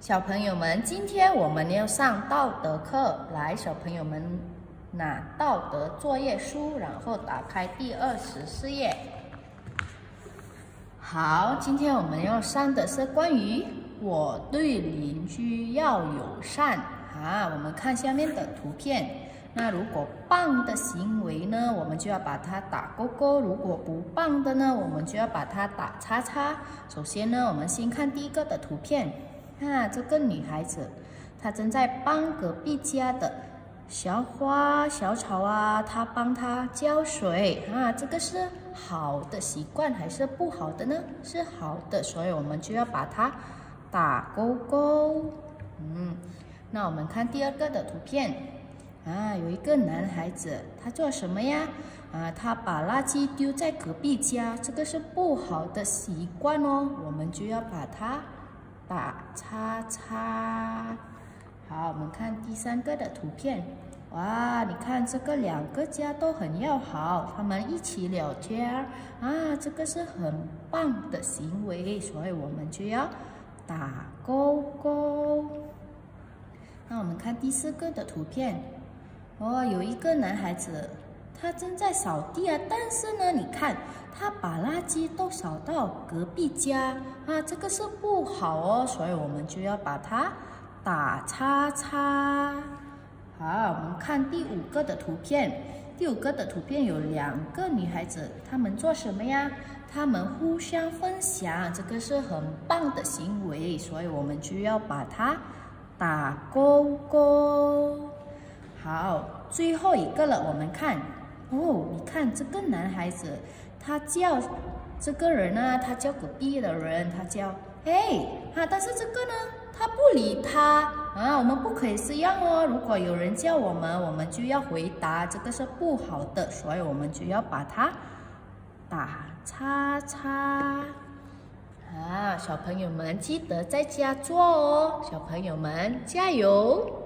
小朋友们，今天我们要上道德课，来，小朋友们拿道德作业书，然后打开第二十四页。好，今天我们要上的是关于我对邻居要友善啊。我们看下面的图片，那如果棒的行为呢，我们就要把它打勾勾；如果不棒的呢，我们就要把它打叉叉。首先呢，我们先看第一个的图片。看这个女孩子，她正在帮隔壁家的小花、小草啊，她帮她浇水啊。这个是好的习惯还是不好的呢？是好的，所以我们就要把它打勾勾。嗯，那我们看第二个的图片啊，有一个男孩子，他做什么呀？啊，他把垃圾丢在隔壁家，这个是不好的习惯哦，我们就要把它。打叉叉，好，我们看第三个的图片。哇，你看这个两个家都很要好，他们一起聊天啊，这个是很棒的行为，所以我们就要打勾勾。那我们看第四个的图片。哦，有一个男孩子。他正在扫地啊，但是呢，你看他把垃圾都扫到隔壁家啊，这个是不好哦，所以我们就要把它打叉叉。好，我们看第五个的图片，第五个的图片有两个女孩子，她们做什么呀？她们互相分享，这个是很棒的行为，所以我们就要把它打勾勾。好，最后一个了，我们看。哦，你看这个男孩子，他叫这个人呢，他叫隔壁的人，他叫哎，哈，但是这个呢，他不理他啊，我们不可以这样哦。如果有人叫我们，我们就要回答，这个是不好的，所以我们就要把它打叉叉啊。小朋友们记得在家做哦，小朋友们加油。